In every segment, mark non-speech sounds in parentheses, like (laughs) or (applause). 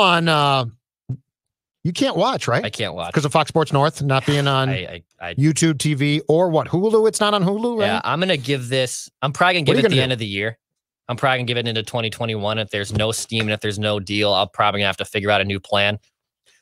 on uh you can't watch, right? I can't watch. Because of Fox Sports North not being on (sighs) I, I, I YouTube TV or what? Hulu? It's not on Hulu, right? yeah, I'm gonna give this. I'm probably gonna give it the gonna end of the year. I'm probably gonna give it into 2021. If there's no steam and if there's no deal, I'm probably gonna have to figure out a new plan.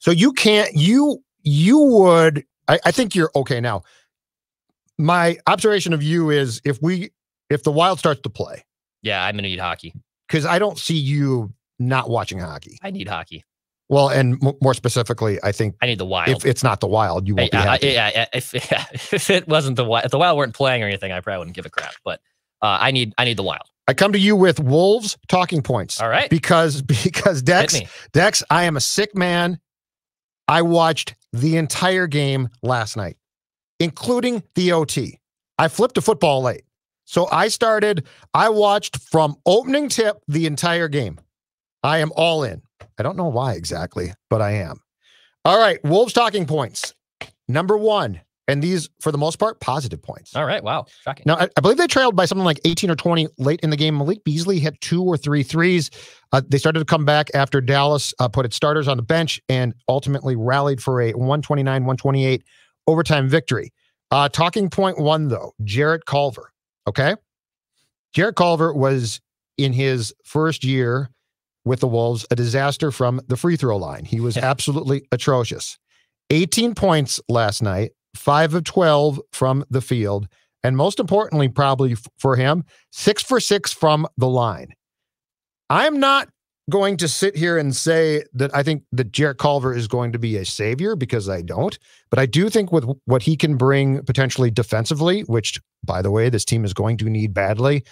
So you can't you you would I, I think you're okay now. My observation of you is if we if the wild starts to play, Yeah, I'm gonna need hockey. because I don't see you not watching hockey. I need hockey. Well, and m- more specifically, I think I need the wild. if it's not the wild, you won't be I- I- happy. yeah, yeah, if, (laughs) yeah, if it wasn't the wild, if the wild weren't playing or anything, I probably wouldn't give a crap. But uh, I need I need the wild. I come to you with Wolves talking points All right, because (laughs) because Dex. Dex, I am a sick man. I watched the entire game last night, including the OT. I flipped to football late. So I started, I watched from opening tip the entire game. I am all in. I don't know why exactly, but I am. All right, Wolves talking points. Number one, and these, for the most part, positive points. All right, wow, shocking. Now, I, I believe they trailed by something like 18 or 20 late in the game. Malik Beasley hit two or three threes. Uh, they started to come back after Dallas uh, put its starters on the bench and ultimately rallied for a 129 128 overtime victory. Uh, talking point one, though, Jarrett Culver. Okay. Jarrett Culver was in his first year with the Wolves a disaster from the free throw line. He was absolutely atrocious. 18 points last night, five of 12 from the field. And most importantly, probably f- for him, six for six from the line. I'm not going to sit here and say that I think that Jarrett Culver is going to be a savior because I don't. But I do think with what he can bring potentially defensively, which, by the way, this team is going to need badly.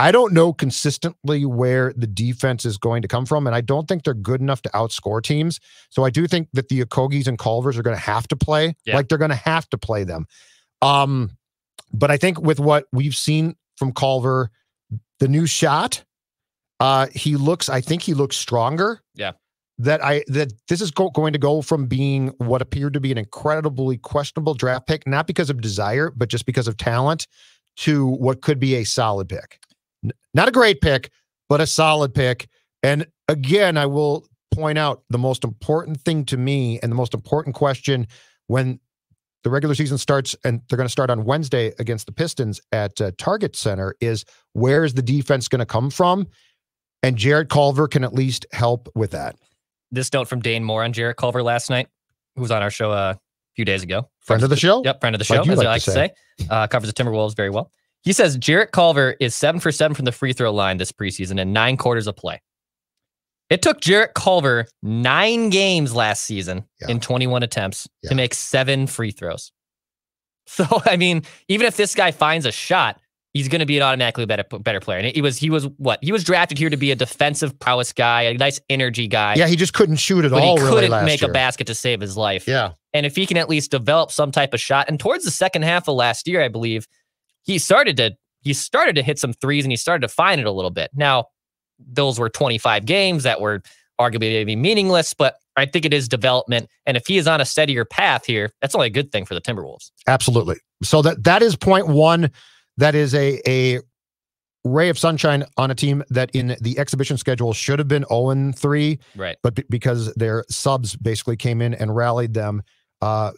I don't know consistently where the defense is going to come from, and I don't think they're good enough to outscore teams. So I do think that the Okogies and Culvers are going to have to play, Yeah. like they're going to have to play them. Um, but I think with what we've seen from Culver, the new shot, uh, he looks. I think he looks stronger. Yeah. That I that this is go, going to go from being what appeared to be an incredibly questionable draft pick, not because of desire, but just because of talent, to what could be a solid pick. Not a great pick, but a solid pick. And again, I will point out the most important thing to me and the most important question when the regular season starts and they're going to start on Wednesday against the Pistons at uh, Target Center is where is the defense going to come from? And Jarrett Culver can at least help with that. This note from Dane Moore on Jarrett Culver last night, who was on our show uh, a few days ago. Friend of the show? Yep, friend of the show, Like as like I like to say. Uh, covers the Timberwolves very well. He says Jarrett Culver is seven for seven from the free throw line this preseason in nine quarters of play. It took Jarrett Culver nine games last season Yeah. in 21 attempts Yeah. to make seven free throws. (laughs) So I mean, even if this guy finds a shot, he's going to be an automatically better better player. And he was he was what he was drafted here to be a defensive prowess guy, a nice energy guy. Yeah, he just couldn't shoot at all. he couldn't last make year. a basket to save his life. Yeah, And if he can at least develop some type of shot, and towards the second half of last year, I believe he started to he started to hit some threes and he started to find it a little bit. Now, those were 25 games that were arguably maybe meaningless, but I think it is development. And if he is on a steadier path here, that's only a good thing for the Timberwolves. absolutely. So that that is point one. That is a a ray of sunshine on a team that in the exhibition schedule should have been 0 and 3, Right. but be- because their subs basically came in and rallied them, uh,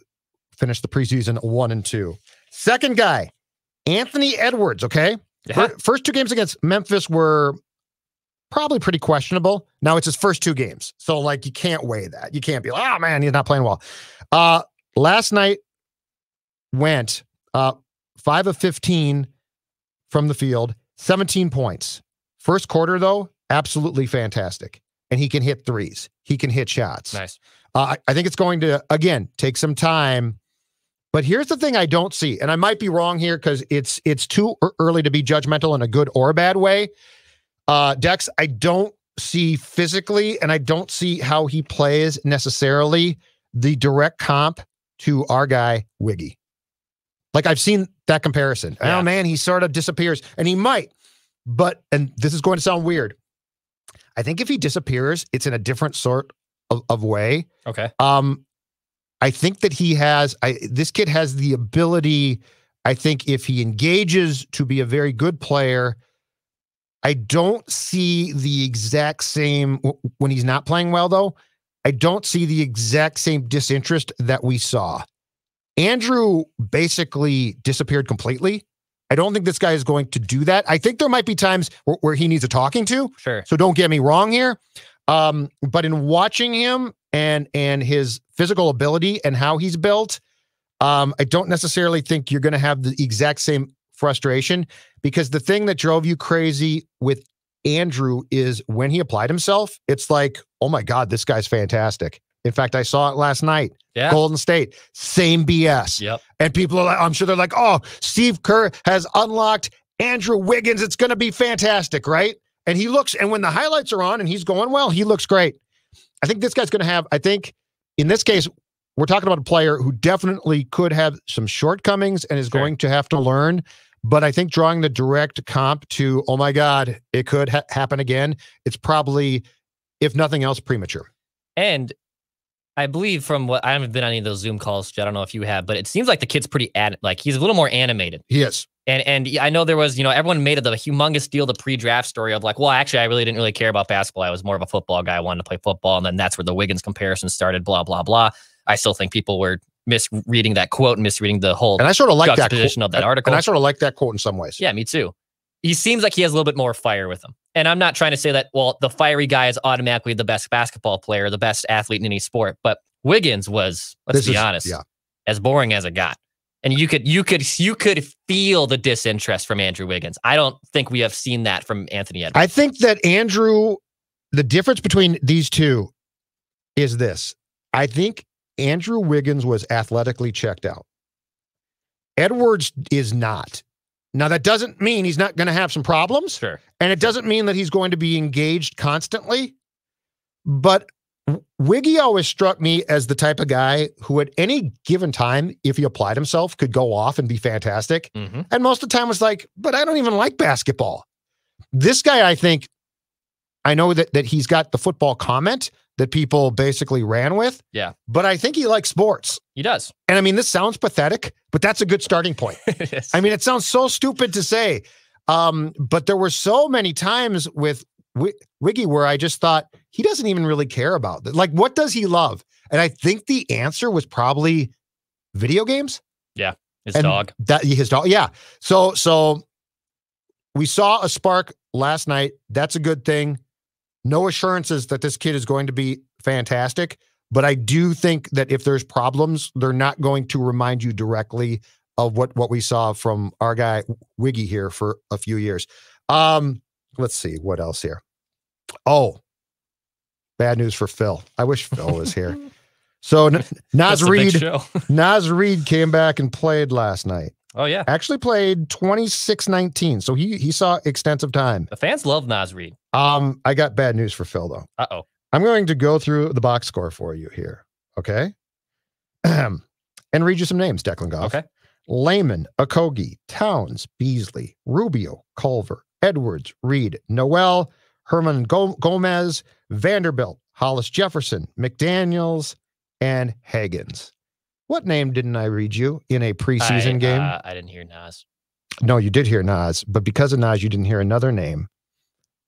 finished the preseason one and two. Second guy, Anthony Edwards. Okay, Yeah. First two games against Memphis were probably pretty questionable. Now it's his first two games, so like you can't weigh that. You can't be like, oh man, he's not playing well. Uh, last night went uh five of fifteen from the field, seventeen points. First quarter though, absolutely fantastic, and he can hit threes. He can hit shots. Nice. Uh, I think it's going to again take some time. But here's the thing I don't see, and I might be wrong here because it's it's too early to be judgmental in a good or a bad way. Uh, Dex, I don't see physically, and I don't see how he plays necessarily the direct comp to our guy Wiggy. Like I've seen that comparison. Yeah. Oh man, he sort of disappears, and he might. But and this is going to sound weird. I think if he disappears, it's in a different sort of, of way. Okay. Um, I think that he has. I this kid has the ability. I think if he engages to be a very good player. I don't see the exact same when he's not playing well though. I don't see the exact same disinterest that we saw. Andrew basically disappeared completely. I don't think this guy is going to do that. I think there might be times where, where he needs a talking to. Sure. So don't get me wrong here. Um, but in watching him and and his physical ability and how he's built, um, I don't necessarily think you're going to have the exact same frustration because the thing that drove you crazy with Andrew is when he applied himself, it's like, oh my God, this guy's fantastic. In fact, I saw it last night. Yeah. Golden State, same BS. Yep. And people are like, I'm sure they're like, oh, Steve Kerr has unlocked Andrew Wiggins. It's going to be fantastic, right? And he looks, and when the highlights are on and he's going well, he looks great. I think this guy's going to have, I think in this case, we're talking about a player who definitely could have some shortcomings and is Sure. going to have to learn. But I think drawing the direct comp to, oh my God, it could ha- happen again, it's probably, if nothing else, premature. And I believe from what I haven't been on any of those Zoom calls, I don't know if you have, but it seems like the kid's pretty ad, like he's a little more animated. He is. And and I know there was, you know, everyone made it the humongous deal, the pre-draft story of like, well, actually, I really didn't really care about basketball. I was more of a football guy. I wanted to play football, and then that's where the Wiggins comparison started. Blah blah blah. I still think people were misreading that quote and misreading the whole And I sort of like that position of that article. And I sort of like that quote in some ways. Yeah, me too. He seems like he has a little bit more fire with him. And I'm not trying to say that, well, the fiery guy is automatically the best basketball player, the best athlete in any sport. But Wiggins was, let's This be is- honest, yeah. as boring as it got. And you could you could you could feel the disinterest from Andrew Wiggins. I don't think we have seen that from Anthony Edwards. I think that Andrew, the difference between these two is this. I think Andrew Wiggins was athletically checked out. Edwards is not. Now, that doesn't mean he's not going to have some problems, sure. and it doesn't mean that he's going to be engaged constantly. But Wiggy always struck me as the type of guy who, at any given time, if he applied himself, could go off and be fantastic. hmm And most of the time was like, but I don't even like basketball. This guy, I think, I know that that he's got the football comment that people basically ran with. Yeah. But I think he likes sports. He does. And I mean, this sounds pathetic, but that's a good starting point. (laughs) Yes. I mean, it sounds so stupid to say. Um, but there were so many times with Wi- Wiggy where I just thought he doesn't even really care about that. Like, what does he love? And I think the answer was probably video games. Yeah. His and dog. That his dog. Yeah. So so we saw a spark last night. That's a good thing. No assurances that this kid is going to be fantastic, but I do think that if there's problems, they're not going to remind you directly of what what we saw from our guy Wiggy here for a few years. Um, let's see what else here. Oh, bad news for Phil. I wish Phil was here. (laughs) So Nas Naz That's a Reed, show. (laughs) Naz Reid came back and played last night. Oh yeah. Actually played 26-19. So he he saw extensive time. The fans love Naz Reid. Um, I got bad news for Phil though. Uh oh. I'm going to go through the box score for you here. Okay. (clears throat) and read you some names, Declan Goff. Okay. Layman, Okogie, Towns, Beasley, Rubio, Culver, Edwards, Reid, Nowell, Hernangómez, Vanderbilt, Hollis Jefferson, McDaniels, and Higgins. What name didn't I read you in a preseason I, game? Uh, I didn't hear Naz. no, you did hear Naz, but because of Naz, you didn't hear another name.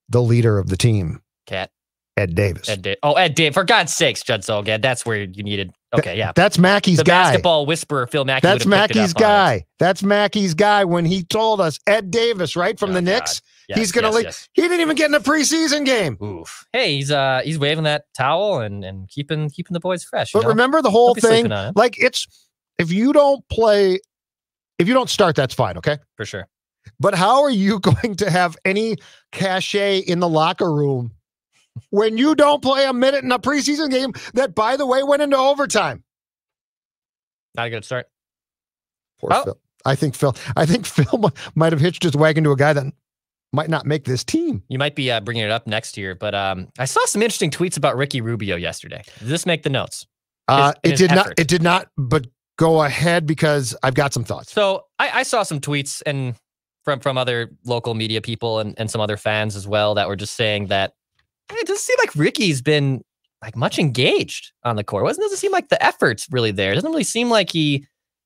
The leader of the team, KAT. Ed Davis. Ed Dave. Oh, Ed Dave. For God's sakes, Judd Zulgad. That's where you needed. Okay, yeah. That's Mackey's the guy. basketball whisperer, Phil Mackey. That's would have picked it Mackey's guy. That's Mackey's guy when he told us Ed Davis, right from Oh, the. Knicks. Yes, He's gonna yes, leave- yes. He didn't even get in a preseason game. Oof. Hey, he's uh he's waving that towel and and keeping keeping the boys fresh. But know? remember the whole thing. it. Like it's if you don't play, if you don't start, that's fine, okay. for sure. But how are you (laughs) going to have any cachet in the locker room when you don't play a minute in a preseason game that, by the way, went into overtime? Not a good start. Poor Oh. Phil. I think Phil. I think (laughs) Phil might have hitched his wagon to a guy that might not make this team. You might be uh, bringing it up next year, but um, I saw some interesting tweets about Ricky Rubio yesterday. Did this make the notes? Uh, it his did not. It did not. But go ahead because I've got some thoughts. So I, I saw some tweets and from from other local media people and, and some other fans as well that were just saying that "Hey, it doesn't seem like Ricky's been like much engaged on the court. It doesn't seem like the effort's really there. It doesn't really seem like he,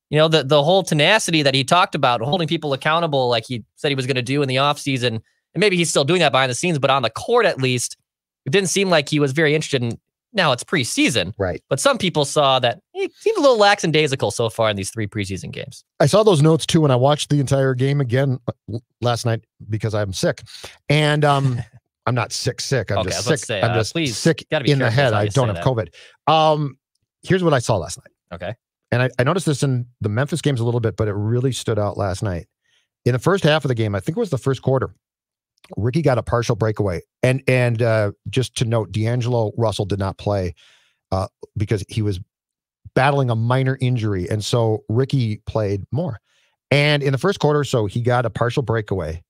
you know, the the whole tenacity that he talked about, holding people accountable, like he said he was going to do in the offseason. And maybe he's still doing that behind the scenes, but on the court at least, it didn't seem like he was very interested in Now it's preseason, Right. but some people saw that he seemed a little lax and lackadaisical so far in these three preseason games. I saw those notes too, and I watched the entire game again uh, last night because I'm sick, and um, (laughs) I'm not sick, sick. I'm Okay, just was about to sick. say, I'm uh, just please, sick in the head. I don't have COVID. Um, here's what I saw last night, Okay. and I, I noticed this in the Memphis games a little bit, but it really stood out last night. In the first half of the game, I think it was the first quarter. Ricky got a partial breakaway, and and uh, just to note, D'Angelo Russell did not play uh, because he was battling a minor injury, and so Ricky played more. And in the first quarter, so he got a partial breakaway.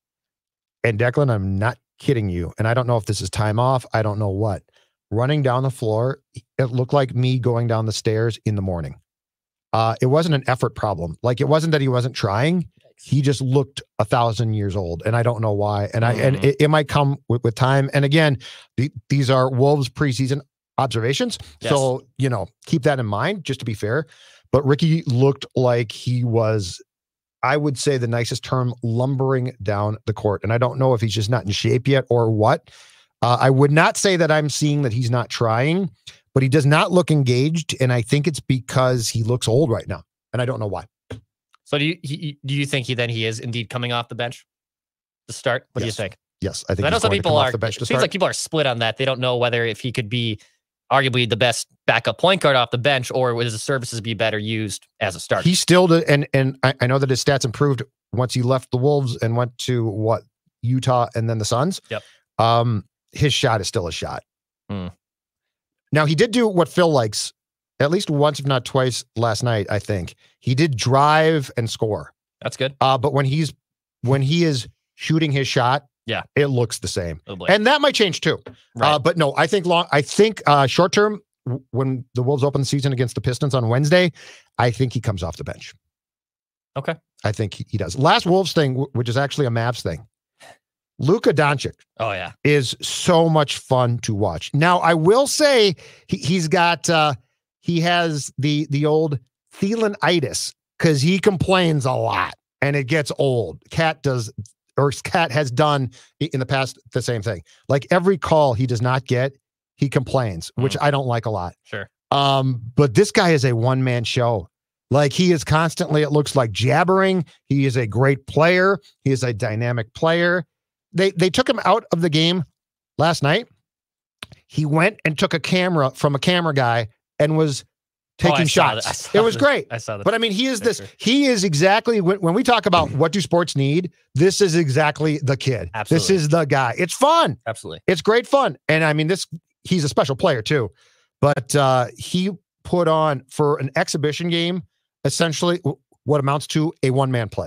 And Declan, I'm not kidding you, and I don't know if this is time off. I don't know what. Running down the floor, it looked like me going down the stairs in the morning. Uh, it wasn't an effort problem. Like it wasn't that he wasn't trying he just looked a thousand years old and i don't know why and i and Mhm. it, it might come with, with time and again the, these are wolves preseason observations Yes. so you know keep that in mind just to be fair but ricky looked like he was i would say the nicest term lumbering down the court and i don't know if he's just not in shape yet or what uh, i would not say that i'm seeing that he's not trying but he does not look engaged and i think it's because he looks old right now and i don't know why So do you he, do you think he then he is indeed coming off the bench to start? What Yes. do you think? yes I think I know some people are. It seems start. like people are split on that. They don't know whether if he could be arguably the best backup point guard off the bench, or would his services be better used as a starter? He still did, and and I, I know that his stats improved once he left the Wolves and went to what Utah and then the Suns. Yep. Um, his shot is still a shot. Hmm. Now he did do what Phil likes at least once, if not twice, last night. I think he did drive and score. That's good. Uh, but when he's when he is shooting his shot, Yeah. it looks the same, and that might change too. right. Uh, but no, I think long. I think uh, short term, when the Wolves open the season against the Pistons on Wednesday, I think he comes off the bench. Okay. I think he, he does. Last Wolves thing, which is actually a Mavs thing. Luka Doncic oh yeah. is so much fun to watch. Now, I will say he, he's got uh, he has the the old Thielenitis because he complains a lot and it gets old. KAT does or KAT has done in the past the same thing. Like every call he does not get, he complains, which I don't like a lot. Sure. Um, but this guy is a one man show. Like he is constantly, it looks like jabbering. He is a great player. He is a dynamic player. They they took him out of the game last night. He went and took a camera from a camera guy and was taking that. shots. It was the- great. I saw that. But I mean, he is this. He is exactly when, when we talk about what do sports need. This is exactly the kid. This is the guy. It's fun. Absolutely. It's great fun. And I mean, this he's a special player too. But uh he put on for an exhibition game essentially what amounts to a one man play.